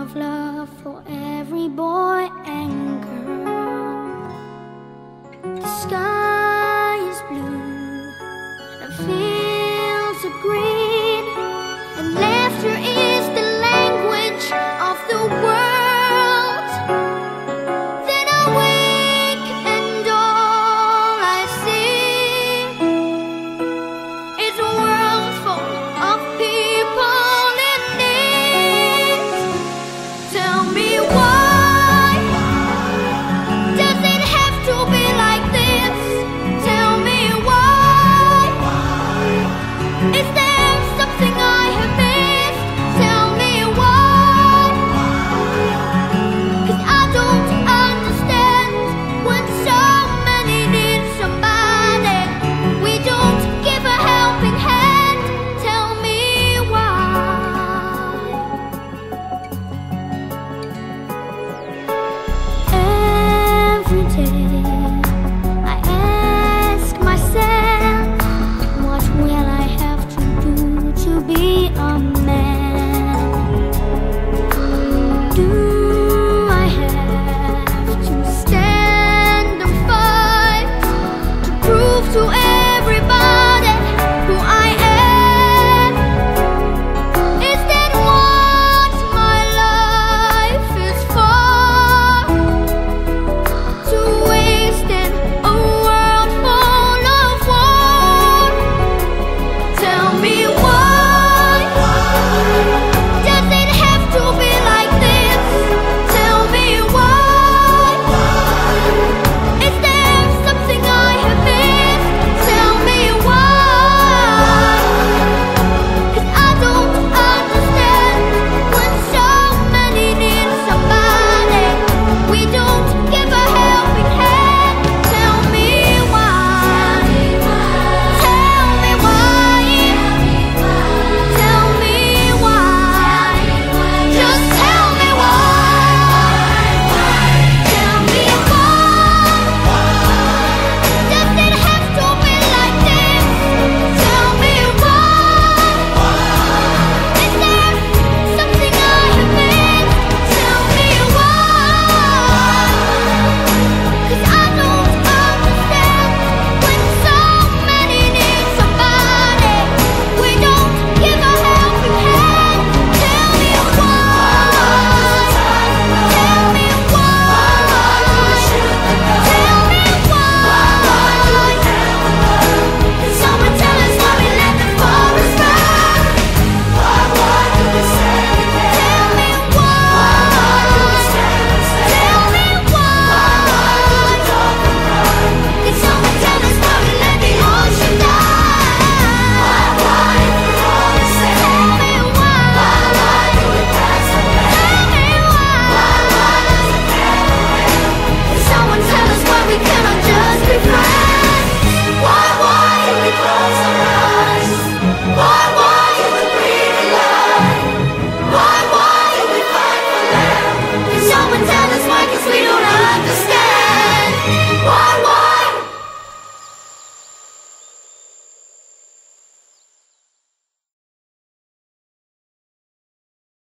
of love for every boy